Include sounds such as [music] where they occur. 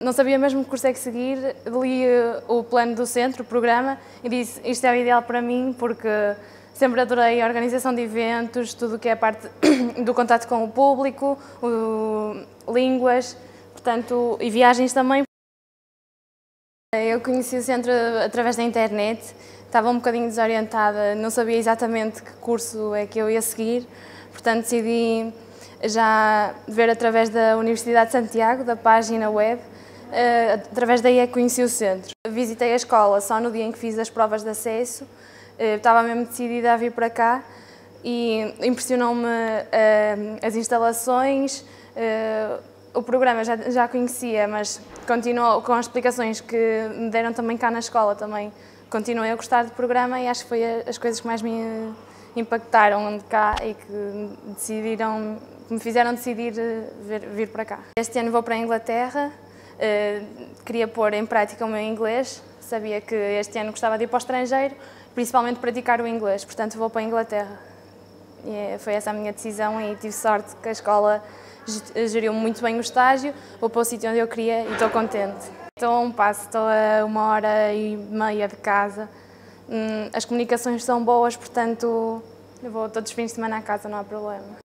Não sabia mesmo que curso é que seguir, li eh, o plano do centro, o programa, e disse isto é o ideal para mim porque sempre adorei a organização de eventos, tudo o que é a parte [coughs] do contato com o público, o, línguas, portanto, e viagens também. Eu conheci o centro através da internet, estava um bocadinho desorientada, não sabia exatamente que curso é que eu ia seguir, portanto decidi já ver através da Universidade de Santiago, da página web, através daí é que conheci o centro. Visitei a escola só no dia em que fiz as provas de acesso, uh, estava mesmo decidida a vir para cá e impressionou-me uh, as instalações, o programa já, já conhecia, mas continuou com as explicações que me deram também cá na escola também. Continuei a gostar do programa e acho que foi as coisas que mais me impactaram de cá e que decidiram, que me fizeram decidir vir, vir para cá. Este ano vou para a Inglaterra, queria pôr em prática o meu inglês, sabia que este ano gostava de ir para o estrangeiro, principalmente praticar o inglês, portanto vou para a Inglaterra. E é, foi essa a minha decisão e tive sorte que a escola geriu muito bem o estágio, vou para o sítio onde eu queria e estou contente. Estou a um passo, estou a uma hora e meia de casa, hum, as comunicações são boas, portanto eu vou todos os fins de semana à casa, não há problema.